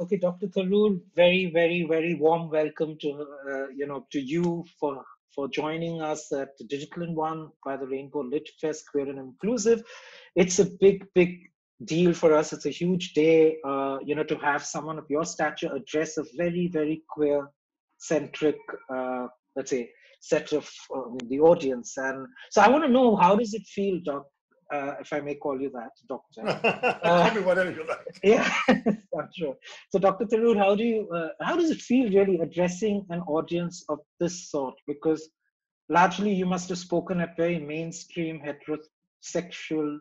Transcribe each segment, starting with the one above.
Okay, Dr. Tharoor, very, very, very warm welcome to uh, you know to you for for joining us at Digital in One by the Rainbow Lit Fest Queer and Inclusive. It's a big, big deal for us. It's a huge day, uh, you know, to have someone of your stature address a very, very queer centric, uh, let's say, set of uh, the audience. And so I want to know how does it feel, Doc, uh, if I may call you that, doctor. Call me whatever you like. Yeah, I'm sure. So, Dr. Tharoor, how do you, uh, how does it feel really addressing an audience of this sort? Because largely you must have spoken at very mainstream heterosexual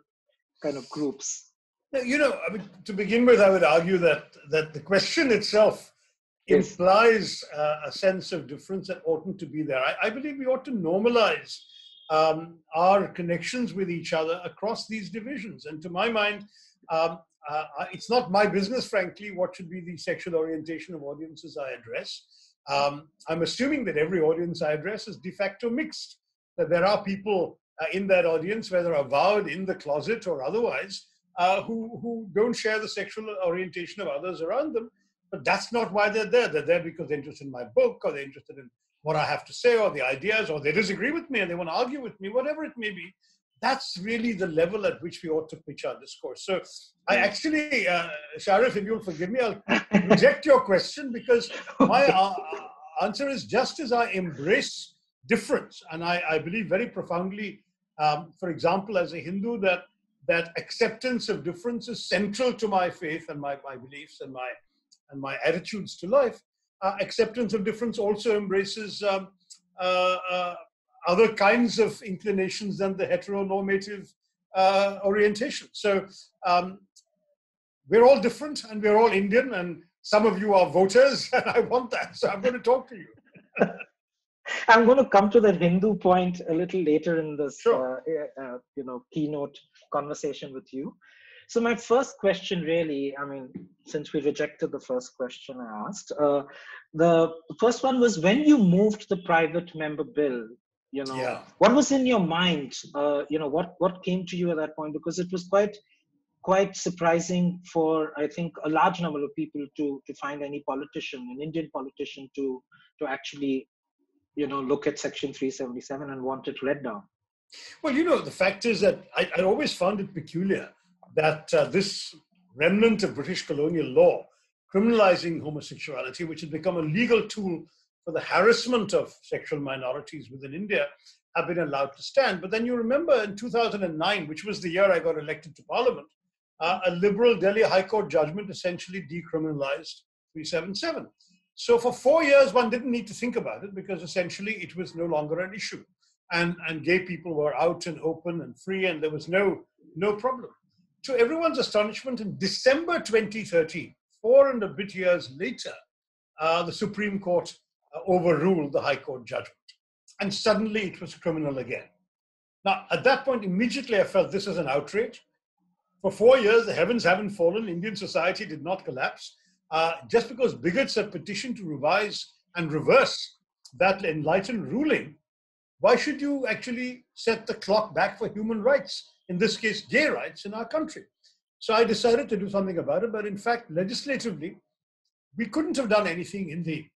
kind of groups. You know, I mean, to begin with, I would argue that that the question itself yes. implies uh, a sense of difference that oughtn't to be there. I, I believe we ought to normalize um, our connections with each other across these divisions. And to my mind, um, uh, it's not my business, frankly, what should be the sexual orientation of audiences I address. Um, I'm assuming that every audience I address is de facto mixed, that there are people uh, in that audience, whether avowed in the closet or otherwise, uh, who, who don't share the sexual orientation of others around them. But that's not why they're there. They're there because they're interested in my book or they're interested in what I have to say or the ideas, or they disagree with me and they want to argue with me, whatever it may be. That's really the level at which we ought to pitch our discourse. So, I actually, uh, Sharif, if you'll forgive me, I'll reject your question because my uh, answer is just as I embrace difference, and I, I believe very profoundly, um, for example, as a Hindu, that that acceptance of difference is central to my faith and my, my beliefs and my and my attitudes to life uh, acceptance of difference also embraces um, uh, uh, other kinds of inclinations than the heteronormative uh, orientation. So um, we're all different and we're all Indian, and some of you are voters, and I want that. So I'm going to talk to you. I'm going to come to that Hindu point a little later in this, sure. uh, uh, you know, keynote conversation with you. So my first question, really, I mean, since we rejected the first question I asked, uh, the first one was when you moved the private member bill. You know, yeah. what was in your mind? Uh, you know, what what came to you at that point? Because it was quite quite surprising for I think a large number of people to to find any politician, an Indian politician, to to actually you know look at Section 377 and want it read down. Well, you know, the fact is that I, I always found it peculiar that uh, this remnant of British colonial law criminalizing homosexuality, which had become a legal tool for the harassment of sexual minorities within India, have been allowed to stand. But then you remember in 2009, which was the year I got elected to parliament, uh, a liberal Delhi High Court judgment essentially decriminalized 377. So for four years, one didn't need to think about it because essentially it was no longer an issue. And, and gay people were out and open and free, and there was no, no problem to everyone's astonishment, in December 2013, four and a bit years later, uh, the Supreme Court uh, overruled the High Court judgment. And suddenly it was criminal again. Now, at that point, immediately I felt this is an outrage. For four years, the heavens haven't fallen. Indian society did not collapse. Uh, just because bigots have petitioned to revise and reverse that enlightened ruling, why should you actually set the clock back for human rights? In this case, gay rights in our country. So I decided to do something about it. But in fact, legislatively, we couldn't have done anything in the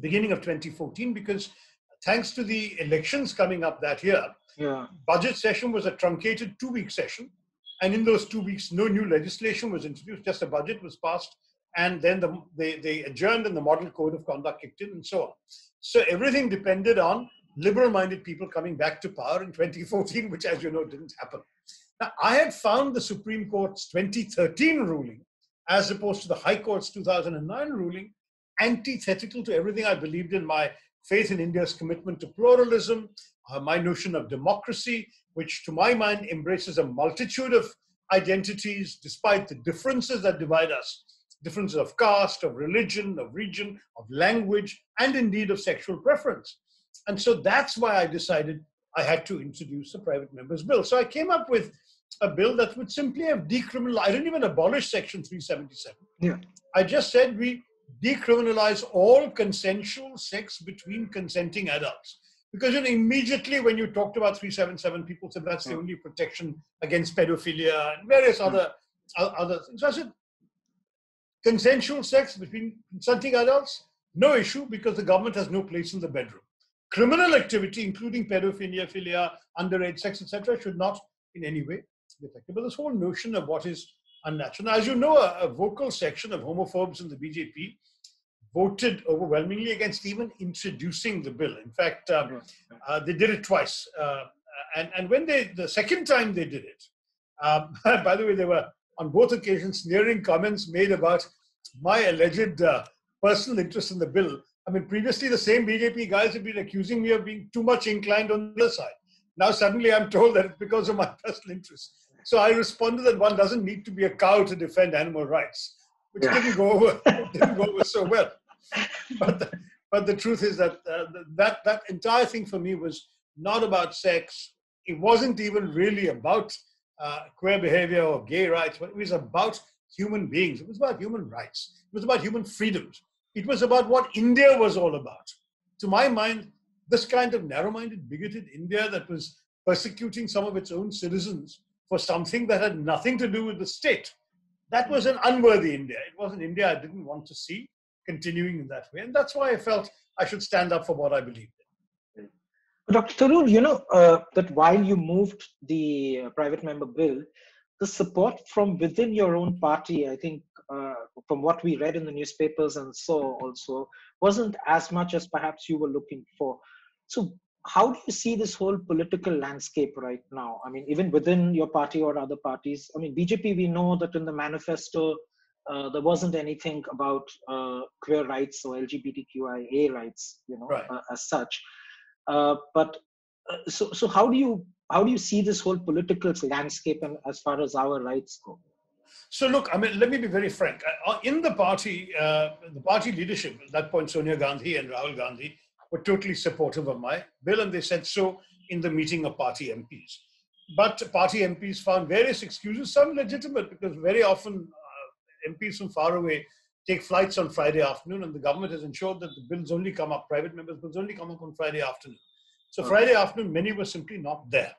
beginning of 2014 because thanks to the elections coming up that year, yeah. budget session was a truncated two week session. And in those two weeks, no new legislation was introduced, just a budget was passed. And then the, they, they adjourned and the model code of conduct kicked in and so on. So everything depended on liberal minded people coming back to power in 2014, which, as you know, didn't happen. Now, I had found the Supreme Court's 2013 ruling, as opposed to the High Court's 2009 ruling, antithetical to everything I believed in my faith in India's commitment to pluralism, uh, my notion of democracy, which to my mind embraces a multitude of identities despite the differences that divide us differences of caste, of religion, of region, of language, and indeed of sexual preference. And so that's why I decided I had to introduce a private members bill. So I came up with a bill that would simply have decriminalized, I didn't even abolish Section 377. Yeah. I just said we decriminalize all consensual sex between consenting adults. Because you know, immediately when you talked about 377, people said that's the only protection against pedophilia and various other, other things. So I said, Consensual sex between consenting adults, no issue because the government has no place in the bedroom. Criminal activity, including pedophilia, philia, underage sex, etc., should not in any way be affected. But this whole notion of what is unnatural. Now, as you know, a, a vocal section of homophobes in the BJP voted overwhelmingly against even introducing the bill. In fact, um, uh, they did it twice. Uh, and, and when they, the second time they did it, um, by the way, there were on both occasions sneering comments made about my alleged uh, personal interest in the bill. I mean, previously the same BJP guys had been accusing me of being too much inclined on the other side. Now suddenly I'm told that it's because of my personal interest. So I responded that one doesn't need to be a cow to defend animal rights, which yeah. didn't go over didn't go over so well. But the, but the truth is that uh, that that entire thing for me was not about sex. It wasn't even really about uh, queer behavior or gay rights, but it was about human beings. It was about human rights. It was about human freedoms. It was about what India was all about. To my mind, this kind of narrow minded, bigoted India that was persecuting some of its own citizens for something that had nothing to do with the state, that was an unworthy India. It was an India I didn't want to see continuing in that way. And that's why I felt I should stand up for what I believed. Dr. Tharoor, you know uh, that while you moved the private member bill, the support from within your own party, I think, uh, from what we read in the newspapers and saw also, wasn't as much as perhaps you were looking for. So, how do you see this whole political landscape right now? I mean, even within your party or other parties. I mean, BJP, we know that in the manifesto, uh, there wasn't anything about uh, queer rights or LGBTQIA rights, you know, right. uh, as such. Uh, but uh, so, so how do you how do you see this whole political landscape and as far as our rights go? So look, I mean, let me be very frank. In the party, uh, the party leadership at that point, Sonia Gandhi and Rahul Gandhi were totally supportive of my bill, and they said so in the meeting of party MPs. But party MPs found various excuses, some legitimate, because very often uh, MPs from far away take flights on Friday afternoon, and the government has ensured that the bills only come up, private members' bills only come up on Friday afternoon. So okay. Friday afternoon, many were simply not there.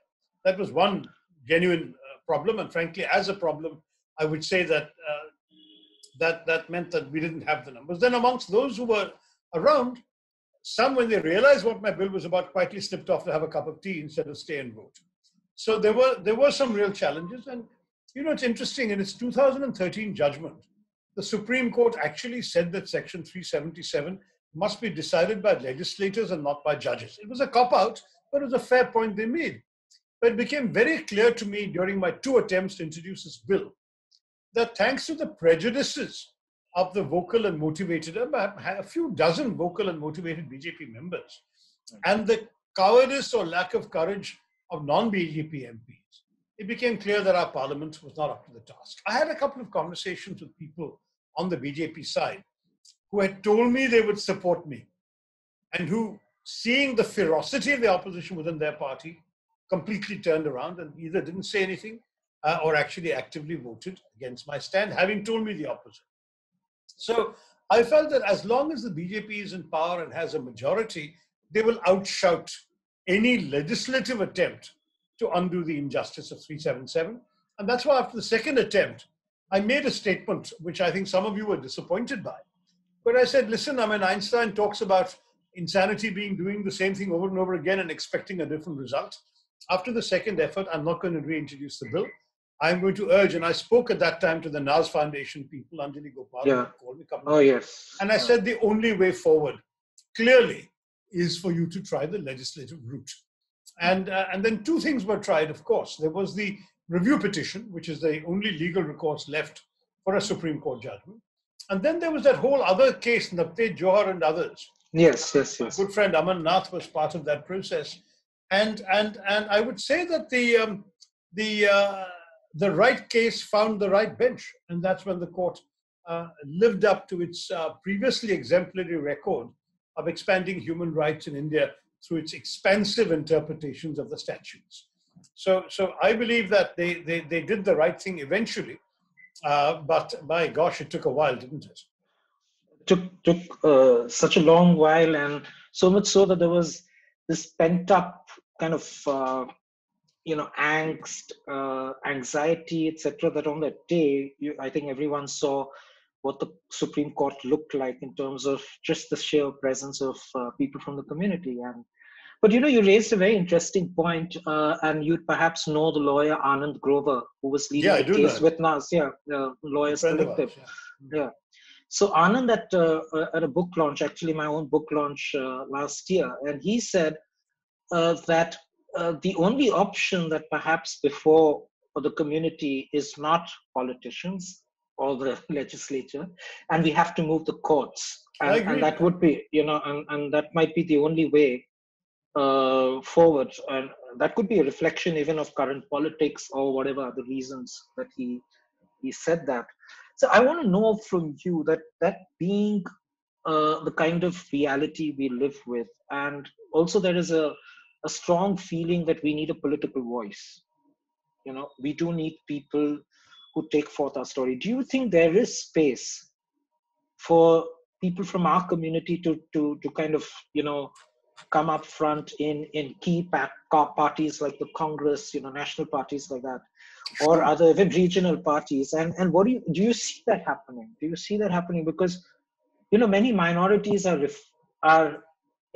That was one genuine uh, problem, and frankly, as a problem, I would say that uh, that that meant that we didn't have the numbers. Then amongst those who were around, some, when they realized what my bill was about, quietly slipped off to have a cup of tea instead of stay and vote. So there were there were some real challenges, and you know it's interesting. In its 2013 judgment, the Supreme Court actually said that Section 377 must be decided by legislators and not by judges. It was a cop out, but it was a fair point they made. But it became very clear to me during my two attempts to introduce this bill that thanks to the prejudices of the vocal and motivated, uh, a few dozen vocal and motivated BJP members, and the cowardice or lack of courage of non BJP MPs, it became clear that our parliament was not up to the task. I had a couple of conversations with people on the BJP side who had told me they would support me and who, seeing the ferocity of the opposition within their party, completely turned around and either didn't say anything uh, or actually actively voted against my stand, having told me the opposite. So I felt that as long as the BJP is in power and has a majority, they will outshout any legislative attempt to undo the injustice of 377. And that's why after the second attempt, I made a statement which I think some of you were disappointed by. But I said, listen, I mean, Einstein talks about insanity being doing the same thing over and over again and expecting a different result. After the second effort, I'm not going to reintroduce the bill. I'm going to urge, and I spoke at that time to the Naz Foundation people, Anjali Gopal, yeah. called me. Oh, yes. And I said the only way forward, clearly, is for you to try the legislative route. And, uh, and then two things were tried, of course. There was the review petition, which is the only legal recourse left for a Supreme Court judgment. And then there was that whole other case, Navtej Johar and others. Yes, yes, yes. My good friend Aman Nath was part of that process, and and and I would say that the um, the uh, the right case found the right bench, and that's when the court uh, lived up to its uh, previously exemplary record of expanding human rights in India through its expansive interpretations of the statutes. So, so I believe that they, they, they did the right thing eventually, uh, but my gosh, it took a while, didn't it? Took took uh, such a long while, and so much so that there was this pent up kind of uh, you know angst, uh, anxiety, etc. That on that day, you, I think everyone saw what the Supreme Court looked like in terms of just the sheer presence of uh, people from the community. And but you know, you raised a very interesting point, uh, and you perhaps know the lawyer Anand Grover, who was leading yeah, the case with us. Yeah, uh, Lawyers Collective. yeah. yeah. So Anand at, uh, at a book launch, actually my own book launch uh, last year, and he said uh, that uh, the only option that perhaps before for the community is not politicians or the legislature, and we have to move the courts, and, and that would be, you know, and, and that might be the only way uh, forward, and that could be a reflection even of current politics or whatever other reasons that he he said that. So I want to know from you that that being uh, the kind of reality we live with, and also there is a, a strong feeling that we need a political voice. You know, we do need people who take forth our story. Do you think there is space for people from our community to to to kind of you know come up front in in key parties like the Congress, you know, national parties like that, or other even regional parties and and what do you do you see that happening do you see that happening because you know many minorities are are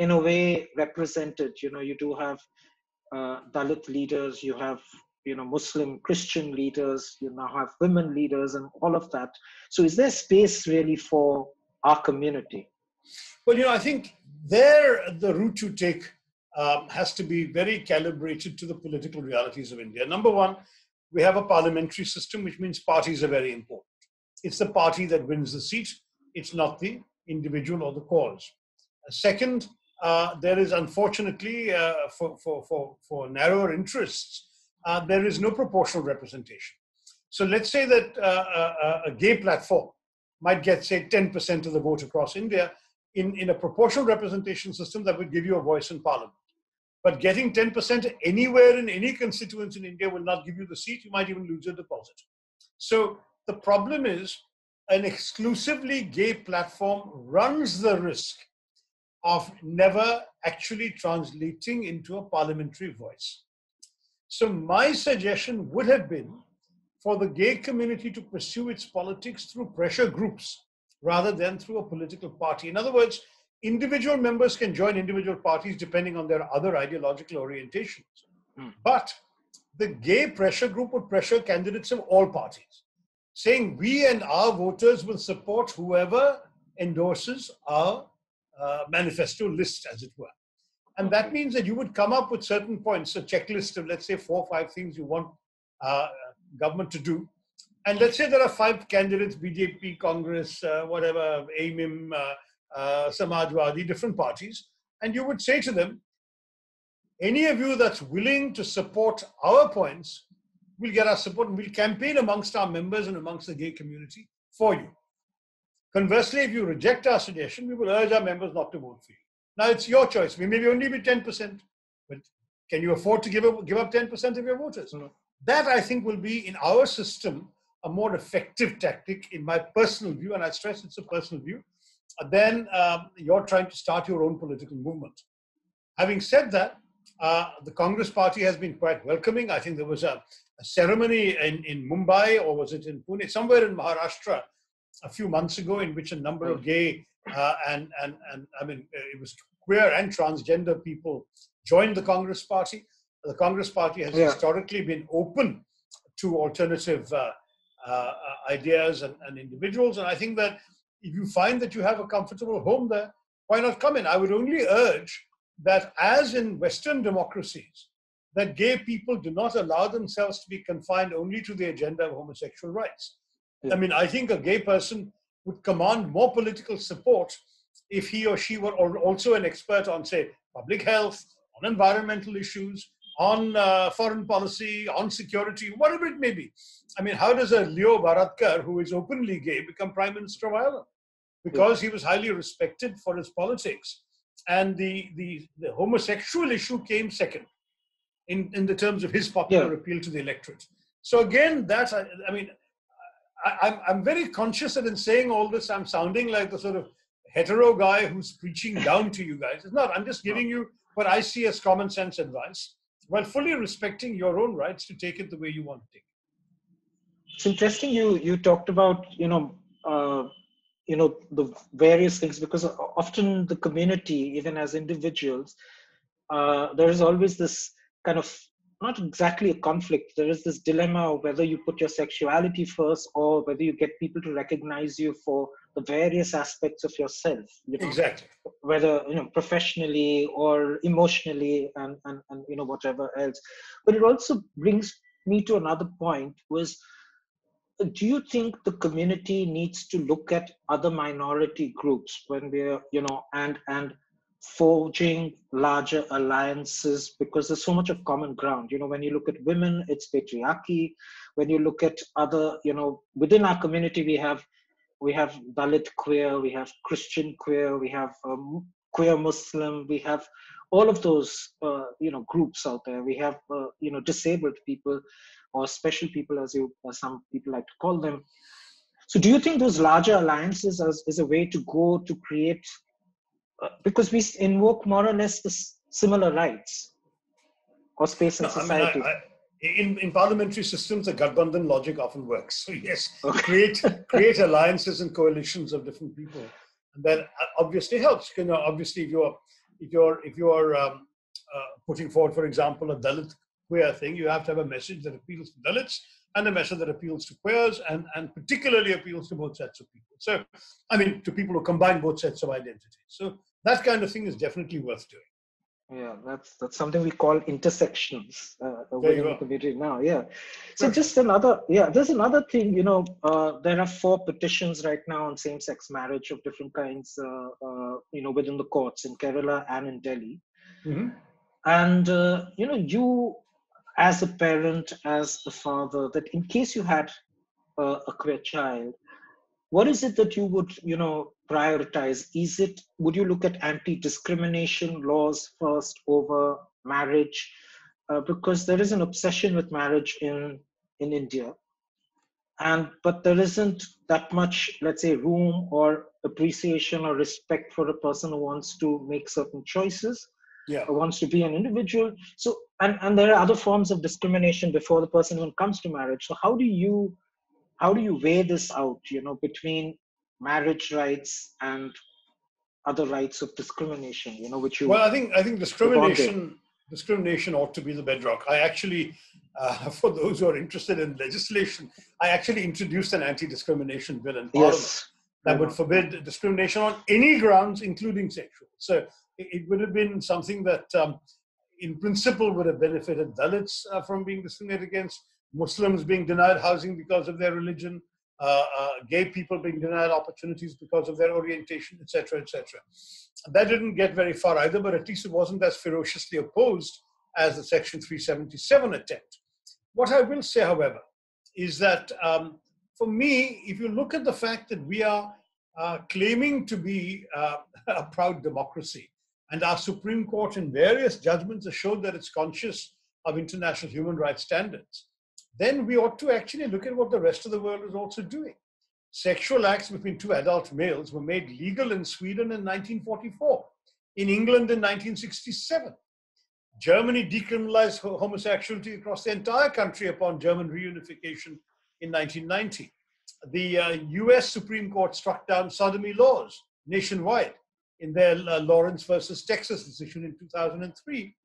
in a way represented. You know you do have uh, dalit leaders you have you know muslim christian leaders you now have women leaders and all of that. So is there space really for our community? Well you know i think there the route you take um, has to be very calibrated to the political realities of india. Number one we have a parliamentary system, which means parties are very important. It's the party that wins the seat, it's not the individual or the cause. Second, uh, there is unfortunately, uh, for, for, for, for narrower interests, uh, there is no proportional representation. So let's say that uh, uh, uh, a gay platform might get, say, 10% of the vote across India. In, in a proportional representation system, that would give you a voice in parliament. But getting 10% anywhere in any constituency in India will not give you the seat. You might even lose your deposit. So the problem is an exclusively gay platform runs the risk of never actually translating into a parliamentary voice. So my suggestion would have been for the gay community to pursue its politics through pressure groups rather than through a political party. In other words, individual members can join individual parties depending on their other ideological orientations. Mm. But the gay pressure group would pressure candidates of all parties, saying we and our voters will support whoever endorses our uh, manifesto list, as it were. And that means that you would come up with certain points, a checklist of, let's say, four or five things you want uh, government to do. And let's say there are five candidates BJP, Congress, uh, whatever, AIMIM, uh, uh, Samajwadi, different parties, and you would say to them, any of you that's willing to support our points we'll get our support and we'll campaign amongst our members and amongst the gay community for you. Conversely, if you reject our suggestion, we will urge our members not to vote for you. Now it's your choice. We may only be 10%, but can you afford to give up, give up 10% of your voters? Mm-hmm. That I think will be in our system a more effective tactic, in my personal view, and I stress it's a personal view, then um, you're trying to start your own political movement. Having said that, uh, the Congress party has been quite welcoming. I think there was a, a, ceremony in, in Mumbai, or was it in Pune, somewhere in Maharashtra, a few months ago, in which a number of gay uh, and, and, and I mean, it was queer and transgender people joined the Congress party. The Congress party has yeah. historically been open to alternative uh, uh ideas and, and individuals. And I think that if you find that you have a comfortable home there, why not come in? I would only urge that, as in Western democracies, that gay people do not allow themselves to be confined only to the agenda of homosexual rights. Yeah. I mean, I think a gay person would command more political support if he or she were also an expert on, say, public health, on environmental issues, on uh, foreign policy, on security, whatever it may be. I mean, how does a Leo Varadkar, who is openly gay, become Prime Minister of Ireland? because he was highly respected for his politics. And the, the, the homosexual issue came second in, in the terms of his popular yeah. appeal to the electorate. So again, that I, I mean, I, I'm, I'm very conscious that in saying all this, I'm sounding like the sort of hetero guy who's preaching down to you guys. It's not. I'm just giving you what I see as common sense advice, while fully respecting your own rights to take it the way you want to take it. It's interesting. You you talked about you know uh, you know the various things because often the community even as individuals uh, there is always this kind of not exactly a conflict. There is this dilemma of whether you put your sexuality first or whether you get people to recognize you for the various aspects of yourself you know? exactly. Whether you know professionally or emotionally and, and and you know whatever else. But it also brings me to another point was do you think the community needs to look at other minority groups when we're you know and and forging larger alliances because there's so much of common ground. You know when you look at women it's patriarchy. When you look at other you know within our community we have we have dalit queer we have christian queer we have um, queer muslim we have all of those uh, you know groups out there. We have uh, you know disabled people or special people as you as some people like to call them. So do you think those larger alliances as, is a way to go to create because we invoke more or less the similar rights or space in no, society. I mean, I, I, in, in parliamentary systems, the Ghathbandhan logic often works. So yes, okay. create create alliances and coalitions of different people, and that uh, obviously helps. You know, obviously, if you're if you're if you're um, uh, putting forward, for example, a Dalit queer thing, you have to have a message that appeals to Dalits and a message that appeals to queers and, and particularly appeals to both sets of people. So, I mean, to people who combine both sets of identities. So that kind of thing is definitely worth doing. Yeah that's that's something we call intersections uh, the community now yeah. So just another yeah there's another thing you know uh, there are four petitions right now on same-sex marriage of different kinds uh, uh you know within the courts in kerala and in delhi. Mm-hmm. and uh, you know you as a parent as a father that in case you had uh, a queer child what is it that you would you know prioritize? Is it would you look at anti-discrimination laws first over marriage? Uh, because there is an obsession with marriage in in india. And but there isn't that much let's say room or appreciation or respect for a person who wants to make certain choices yeah. or wants to be an individual. So and and there are other forms of discrimination before the person even comes to marriage. So how do you how do you weigh this out you know between marriage rights and other rights of discrimination you know which you well i think i think discrimination discrimination ought to be the bedrock. I actually uh, for those who are interested in legislation i actually introduced an anti-discrimination bill in parliament yes. that would forbid discrimination on any grounds including sexual. So it, would have been something that um, in principle would have benefited dalits uh, from being discriminated against Muslims being denied housing because of their religion, uh, uh, gay people being denied opportunities because of their orientation, etc., etc. That didn't get very far either, but at least it wasn't as ferociously opposed as the Section 377 attempt. What I will say, however, is that um, for me, if you look at the fact that we are uh, claiming to be uh, a proud democracy, and our Supreme Court in various judgments has showed that it's conscious of international human rights standards then we ought to actually look at what the rest of the world is also doing. Sexual acts between two adult males were made legal in Sweden in 1944, in England in 1967. Germany decriminalized homosexuality across the entire country upon German reunification in 1990. The uh, US Supreme Court struck down sodomy laws nationwide in their uh, Lawrence versus Texas decision in 2003.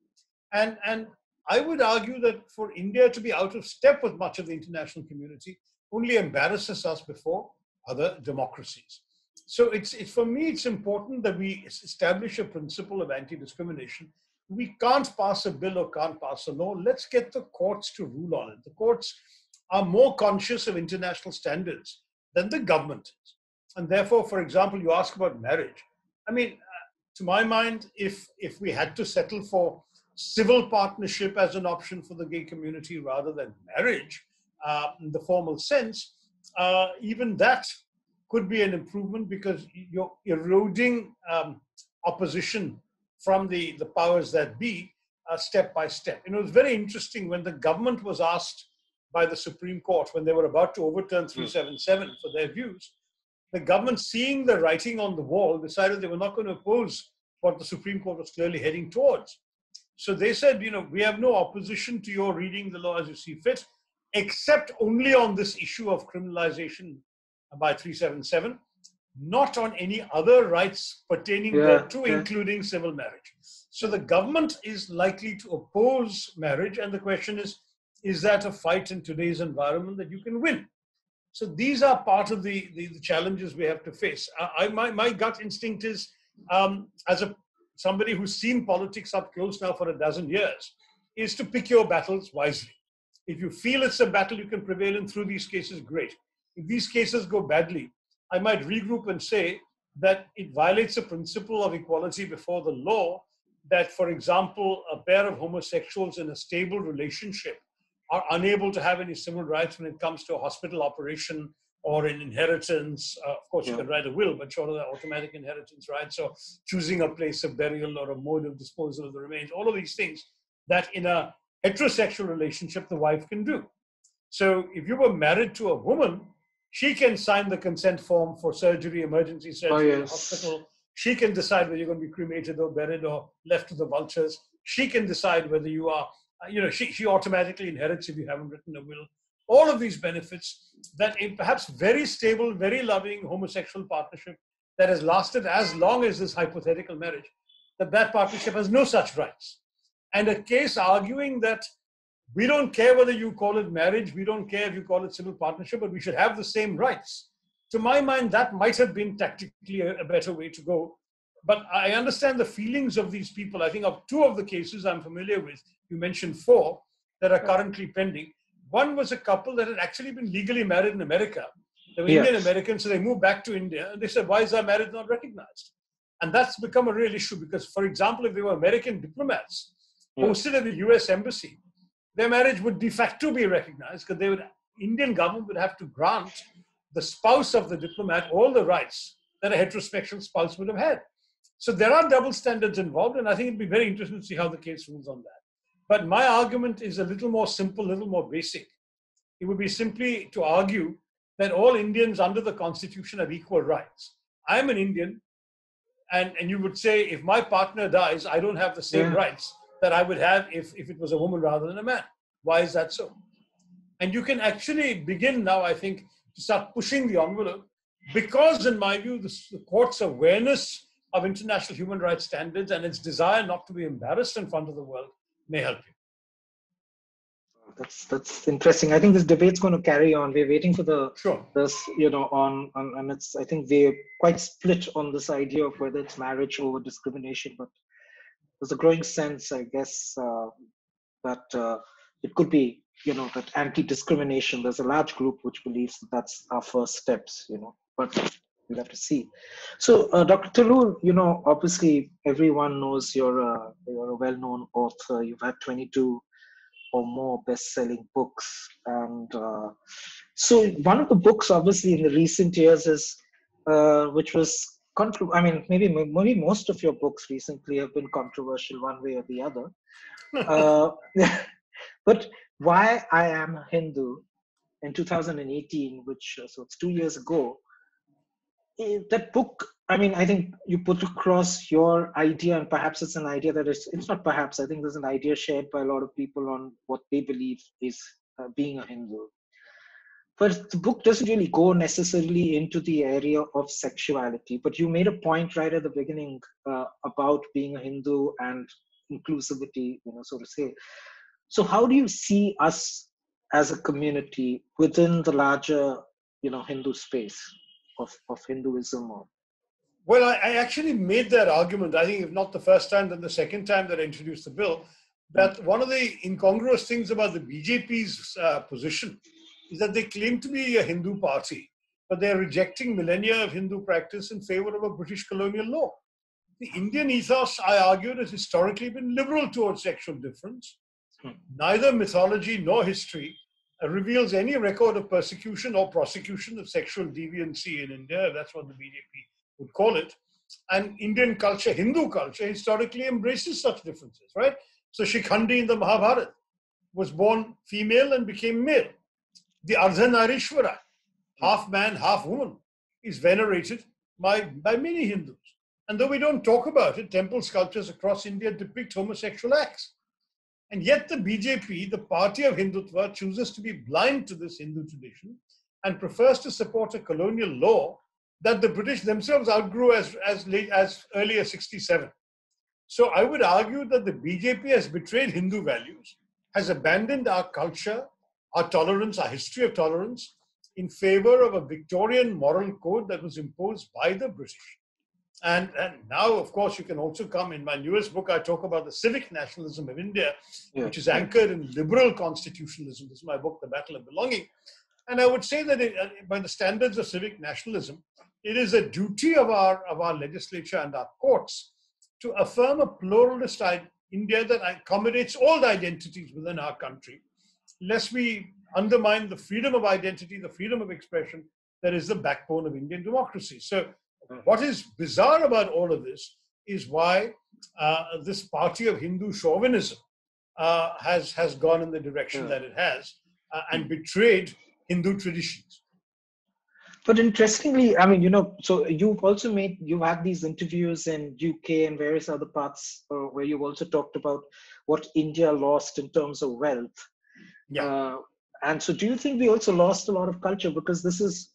And, and I would argue that for India to be out of step with much of the international community only embarrasses us before other democracies. So it's, for me, it's important that we establish a principle of anti-discrimination. We can't pass a bill or can't pass a law. Let's get the courts to rule on it. The courts are more conscious of international standards than the government is. And therefore, for example, you ask about marriage. I mean, uh, to my mind, if if we had to settle for civil partnership as an option for the gay community rather than marriage uh, in the formal sense, uh, even that could be an improvement because you're eroding um, opposition from the, the powers that be uh, step by step. You know, it's very interesting when the government was asked by the Supreme Court when they were about to overturn 377 for their views, the government, seeing the writing on the wall, decided they were not going to oppose what the Supreme Court was clearly heading towards. So they said, you know, we have no opposition to your reading the law as you see fit, except only on this issue of criminalization by 377, not on any other rights pertaining yeah, thereto, yeah. including civil marriage. So the government is likely to oppose marriage, and the question is is that a fight in today's environment that you can win? So these are part of the, the, the challenges we have to face. I, I, my, my gut instinct is, um, as a somebody who's seen politics up close now for a dozen years, is to pick your battles wisely. If you feel it's a battle you can prevail in through these cases, great. If these cases go badly, I might regroup and say that it violates the principle of equality before the law. That, for example, a pair of homosexuals in a stable relationship are unable to have any civil rights when it comes to a hospital operation or an inheritance. Uh, of course, yeah. you can write a will, but short of the automatic inheritance right? so choosing a place of burial or a mode of disposal of the remains, all of these things that in a heterosexual relationship the wife can do. So if you were married to a woman, she can sign the consent form for surgery, emergency surgery oh, yes. in the hospital. She can decide whether you're going to be cremated or buried or left to the vultures. She can decide whether you are, you know, she, she automatically inherits if you haven't written a will. All of these benefits that a perhaps very stable, very loving homosexual partnership that has lasted as long as this hypothetical marriage, that that partnership has no such rights and a case arguing that we don't care whether you call it marriage, we don't care if you call it civil partnership, but we should have the same rights. To my mind, that might have been tactically a, a better way to go. But I understand the feelings of these people. I think of two of the cases I'm familiar with, you mentioned four that are currently pending. One was a couple that had actually been legally married in America. They were yes. Indian Americans, so they moved back to India and they said, Why is our marriage not recognized? And that's become a real issue because, for example, if they were American diplomats, posted at the US embassy, their marriage would de facto be recognized because they would Indian government would have to grant the spouse of the diplomat all the rights that a heterosexual spouse would have had. So there are double standards involved, and I think it'd be very interesting to see how the case rules on that. But my argument is a little more simple, a little more basic. It would be simply to argue that all Indians under the Constitution have equal rights. I'm an Indian, and, and you would say if my partner dies, I don't have the same yeah. rights that I would have if, if it was a woman rather than a man. Why is that so? And you can actually begin now, I think, to start pushing the envelope because, in my view, the, the court's awareness of international human rights standards and its desire not to be embarrassed in front of the world may help you. That's that's interesting. I think this debate's going to carry on. We're waiting for the sure. this you know on, on and it's I think we're quite split on this idea of whether it's marriage over discrimination, but there's a growing sense, I guess, uh, that uh, it could be, you know, that anti-discrimination. There's a large group which believes that that's our first steps, you know, but we'll have to see. So, uh, Dr. Tharoor, you know, obviously everyone knows you're a, you're a well-known author. You've had 22 or more best-selling books, and uh, so one of the books, obviously, in the recent years is, uh, which was contro- I mean, maybe maybe most of your books recently have been controversial one way or the other. uh, but why I am a Hindu in 2018, which uh, so it's two years ago. Eh, that book, I mean, I think you put across your idea, and perhaps it's an idea that is, it's not perhaps, I think there's an idea shared by a lot of people on what they believe is uh, being a Hindu. But the book doesn't really go necessarily into the area of sexuality but you made a point right at the beginning uh, about being a hindu and inclusivity you know so to say. So how do you see us as a community within the larger you know hindu space of, of hinduism or well I, I actually made that argument i think if not the first time then the second time that i introduced the bill that one of the incongruous things about the bjp's uh, position is that they claim to be a Hindu party, but they're rejecting millennia of Hindu practice in favor of a British colonial law. The Indian ethos, I argued, has historically been liberal towards sexual difference. Hmm. Neither mythology nor history reveals any record of persecution or prosecution of sexual deviancy in India, that's what the BJP would call it. And Indian culture, Hindu culture, historically embraces such differences, right? So Shikhandi in the Mahabharata was born female and became male the Ardhanarishvara, half man, half woman, is venerated by, by many Hindus. And though we don't talk about it, temple sculptures across India depict homosexual acts. And yet the BJP, the party of Hindutva, chooses to be blind to this Hindu tradition and prefers to support a colonial law that the British themselves outgrew as, as, late, as early as 67. So I would argue that the BJP has betrayed Hindu values, has abandoned our culture, our tolerance, our history of tolerance, in favor of a Victorian moral code that was imposed by the British. And, and now, of course, you can also come in my newest book. I talk about the civic nationalism of India, yeah. which is anchored in liberal constitutionalism. This is my book, The Battle of Belonging. And I would say that it, uh, by the standards of civic nationalism, it is a duty of our, of our legislature and our courts to affirm a pluralist India that accommodates all the identities within our country, lest we undermine the freedom of identity, the freedom of expression that is the backbone of Indian democracy. So what is bizarre about all of this is why uh, this party of Hindu chauvinism uh, has has gone in the direction yeah. that it has uh, and betrayed Hindu traditions. But interestingly, I mean, you know, so you've also made you've had these interviews in UK and various other parts uh, where you've also talked about what India lost in terms of wealth. Yeah. Uh, and so, do you think we also lost a lot of culture because this is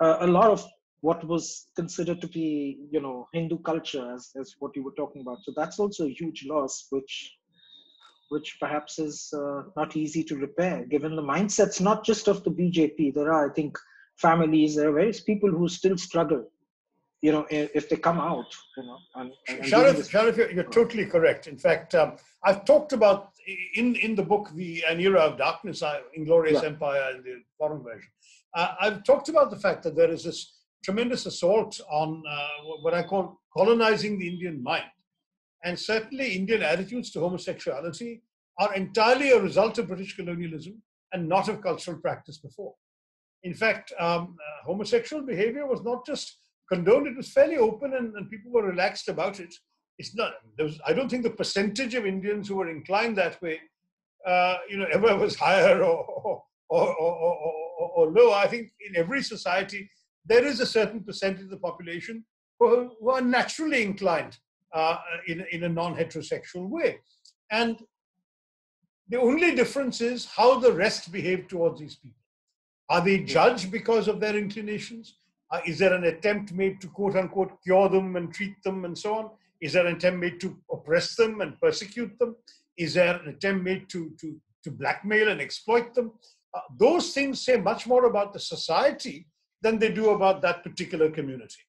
uh, a lot of what was considered to be you know hindu culture as, as what you were talking about. So that's also a huge loss which which perhaps is uh, not easy to repair given the mindsets not just of the bjp there are i think families there are various people who still struggle you know if they come out you know and, and Sharif, Sharif you're, you're, totally correct. In fact um, i've talked about in in the book the an era of darkness uh, inglorious yeah. empire in the foreign version. Uh, i've talked about the fact that there is this tremendous assault on uh, what I call colonizing the Indian mind. And certainly, Indian attitudes to homosexuality are entirely a result of British colonialism and not of cultural practice before. In fact, um, uh, homosexual behavior was not just condoned, it was fairly open and, and people were relaxed about it. It's not, was, I don't think the percentage of Indians who were inclined that way, uh, you know, ever was higher or, or, or, or, low. I think in every society, there is a certain percentage of the population who, who are naturally inclined uh, in, in a non heterosexual way. And the only difference is how the rest behave towards these people. Are they judged because of their inclinations? Uh, is there an attempt made to quote unquote cure them and treat them and so on? Is there an attempt made to oppress them and persecute them? Is there an attempt made to, to, to blackmail and exploit them? Uh, those things say much more about the society than they do about that particular community.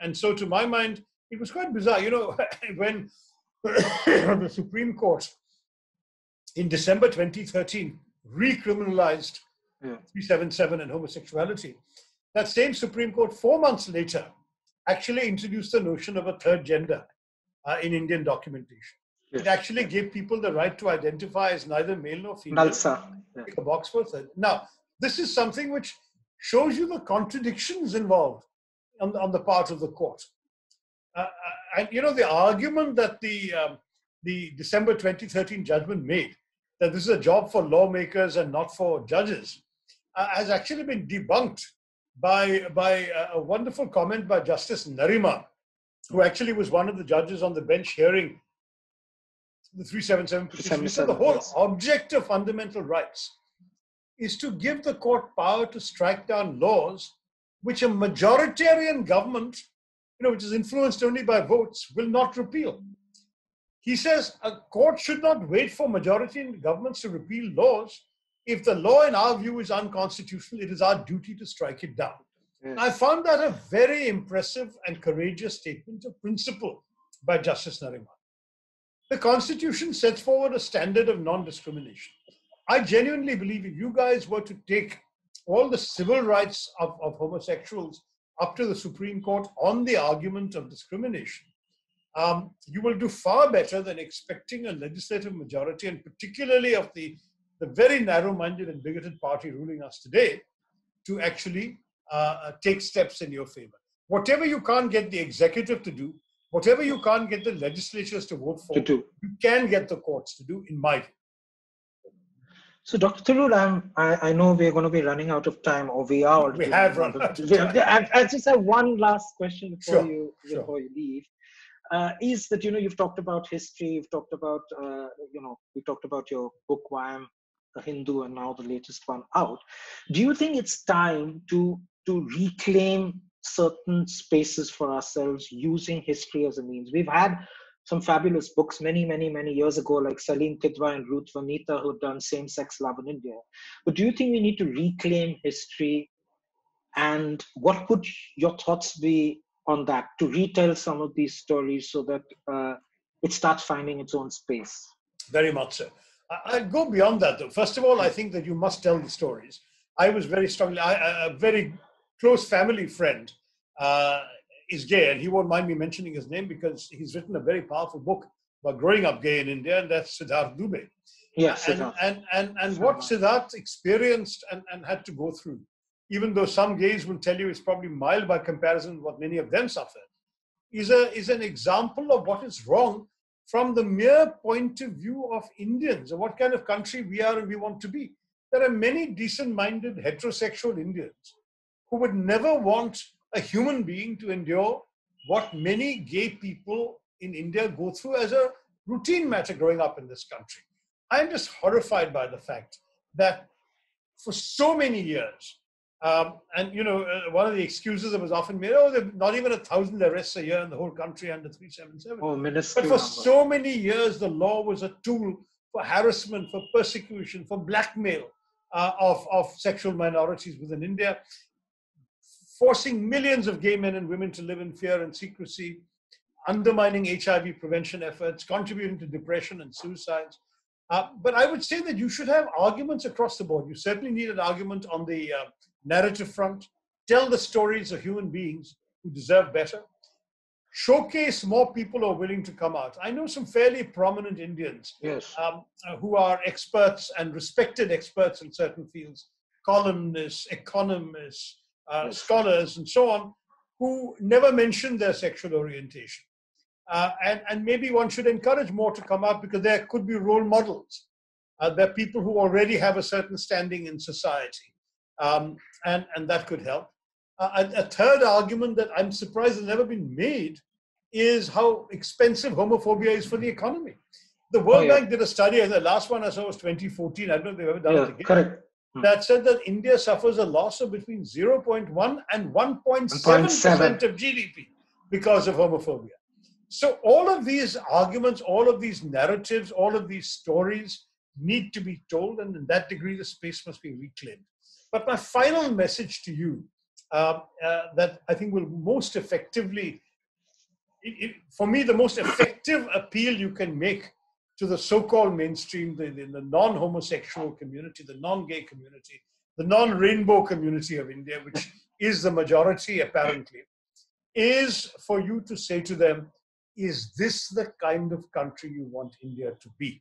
And so, to my mind, it was quite bizarre. You know, when the Supreme Court in December 2013 recriminalized yeah. 377 and homosexuality, that same Supreme Court, four months later, actually introduced the notion of a third gender uh, in Indian documentation. It actually gave people the right to identify as neither male nor female. Nalsa. Yeah. A box for third. Now, this is something which shows you the contradictions involved on, on the part of the court. Uh, uh, and you know the argument that the um, the December 2013 judgment made that this is a job for lawmakers and not for judges uh, has actually been debunked by by a wonderful comment by Justice Nariman, who actually was one of the judges on the bench hearing the 377 petition. He said the whole object of fundamental rights is to give the court power to strike down laws which a majoritarian government, you know, which is influenced only by votes, will not repeal. He says a court should not wait for majority governments to repeal laws. If the law, in our view, is unconstitutional, it is our duty to strike it down. I found that a very impressive and courageous statement of principle by Justice Nariman. The Constitution sets forward a standard of non discrimination. I genuinely believe if you guys were to take all the civil rights of, of homosexuals up to the Supreme Court on the argument of discrimination, um, you will do far better than expecting a legislative majority, and particularly of the, the very narrow minded and bigoted party ruling us today, to actually uh, uh, take steps in your favor. Whatever you can't get the executive to do, whatever you can't get the legislatures to vote for, to you can get the courts to do, in my view. So, Dr. Tharoor, I'm, I, I know we're going to be running out of time, or we are. already. We have run out of time. I, I just have one last question before sure, you before sure. you leave. Uh, is that you know you've talked about history, you've talked about uh, you know we talked about your book why I'm a Hindu and now the latest one out. Do you think it's time to to reclaim certain spaces for ourselves using history as a means? We've had some fabulous books many, many, many years ago, like Saleem Kidwai and Ruth Vanita, who've done same-sex love in India. But do you think we need to reclaim history? And what would your thoughts be on that to retell some of these stories so that uh, it starts finding its own space? Very much so. I, will go beyond that, though. First of all, I think that you must tell the stories. I was very strongly, I, a very close family friend uh, is gay, and he won't mind me mentioning his name because he's written a very powerful book about growing up gay in India, and that's Siddharth Dube. Yes, and, and, and, and what Siddharth experienced and, and had to go through, even though some gays will tell you it's probably mild by comparison with what many of them suffered, is, a, is an example of what is wrong from the mere point of view of Indians, or what kind of country we are and we want to be. There are many decent minded heterosexual Indians who would never want a human being to endure what many gay people in India go through as a routine matter growing up in this country. I'm just horrified by the fact that for so many years, um, and you know, uh, one of the excuses that was often made, oh, there not even a thousand arrests a year in the whole country under 377. Oh, but for number. so many years, the law was a tool for harassment, for persecution, for blackmail uh, of, of sexual minorities within India forcing millions of gay men and women to live in fear and secrecy, undermining HIV prevention efforts, contributing to depression and suicides. Uh, but I would say that you should have arguments across the board. You certainly need an argument on the uh, narrative front. Tell the stories of human beings who deserve better. Showcase more people who are willing to come out. I know some fairly prominent Indians yes. um, uh, who are experts and respected experts in certain fields, columnists, economists, uh, scholars and so on who never mention their sexual orientation. Uh, and, and maybe one should encourage more to come out because there could be role models. Uh, there are people who already have a certain standing in society, um, and, and that could help. Uh, a, a, third argument that I'm surprised has never been made is how expensive homophobia is for the economy. The World oh, yeah. Bank did a study, and the last one I saw was 2014. I don't know if they've ever done yeah, it again. Correct. Hmm. that said that India suffers a loss of between 0.1 and 1.7% of GDP because of homophobia. So all of these arguments, all of these narratives, all of these stories need to be told, and in that degree, the space must be reclaimed. But my final message to you uh, uh, that I think will most effectively, it, it, for me, the most effective appeal you can make to the so-called mainstream, the, the, the non-homosexual community, the non-gay community, the non-rainbow community of India, which is the majority apparently, is for you to say to them, is this the kind of country you want India to be?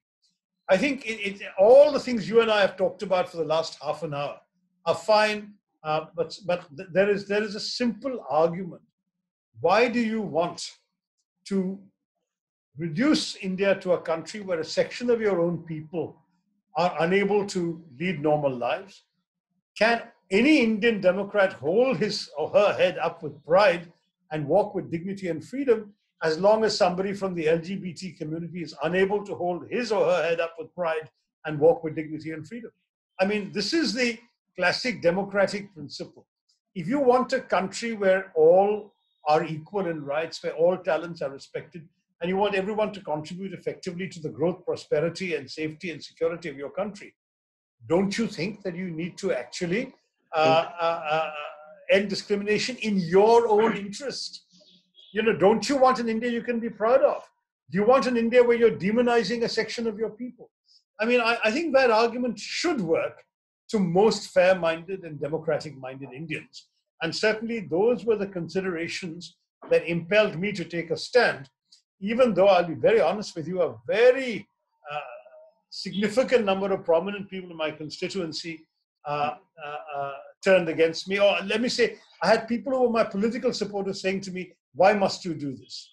I think it, it, all the things you and I have talked about for the last half an hour are fine, uh, but, but there, is, there is a simple argument. Why do you want to reduce India to a country where a section of your own people are unable to lead normal lives? Can any Indian Democrat hold his or her head up with pride and walk with dignity and freedom as long as somebody from the LGBT community is unable to hold his or her head up with pride and walk with dignity and freedom? I mean, this is the classic democratic principle. If you want a country where all are equal in rights, where all talents are respected, and you want everyone to contribute effectively to the growth, prosperity, and safety and security of your country, don't you think that you need to actually uh, uh, uh, end discrimination in your own interest? You know, don't you want an India you can be proud of? Do you want an India where you're demonizing a section of your people? I mean, I, I think that argument should work to most fair minded and democratic minded Indians. And certainly, those were the considerations that impelled me to take a stand even though I'll be very honest with you, a very uh, significant number of prominent people in my constituency uh, uh, uh, turned against me. Or let me say, I had people who were my political supporters saying to me, Why must you do this?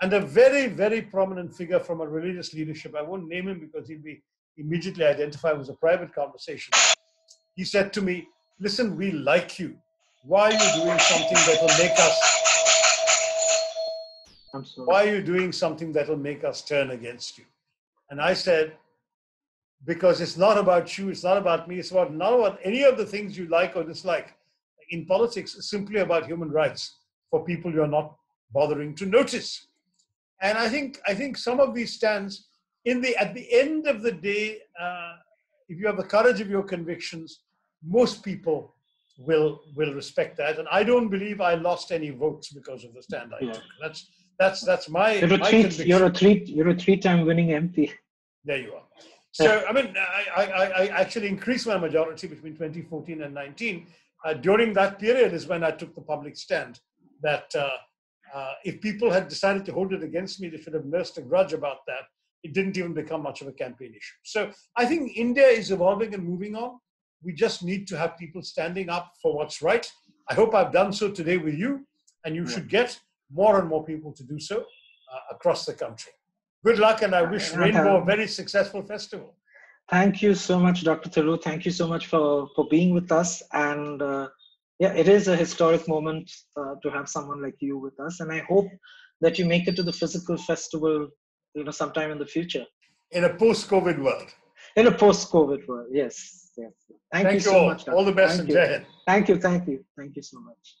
And a very, very prominent figure from a religious leadership, I won't name him because he'll be immediately identified as a private conversation. He said to me, Listen, we like you. Why are you doing something that will make us why are you doing something that will make us turn against you? And I said, because it's not about you, it's not about me, it's about not about any of the things you like or dislike. In politics, it's simply about human rights for people you're not bothering to notice. And I think I think some of these stands in the at the end of the day, uh, if you have the courage of your convictions, most people will will respect that. And I don't believe I lost any votes because of the stand I yeah. took. That's that's that's my. You're a, my three, you're a three you're a three-time winning MP. There you are. So I mean, I, I, I actually increased my majority between 2014 and 19. Uh, during that period is when I took the public stand that uh, uh, if people had decided to hold it against me, they should have nursed a grudge about that. It didn't even become much of a campaign issue. So I think India is evolving and moving on. We just need to have people standing up for what's right. I hope I've done so today with you, and you yeah. should get more and more people to do so uh, across the country. Good luck, and I wish Rainbow a very successful festival. Thank you so much, Dr. Tharoor. Thank you so much for, for being with us. And uh, yeah, it is a historic moment uh, to have someone like you with us. And I hope that you make it to the physical festival, you know, sometime in the future. In a post-COVID world. In a post-COVID world, yes. yes. Thank, thank you so all. much. Doctor. All the best thank you. Thank you, thank you, thank you so much.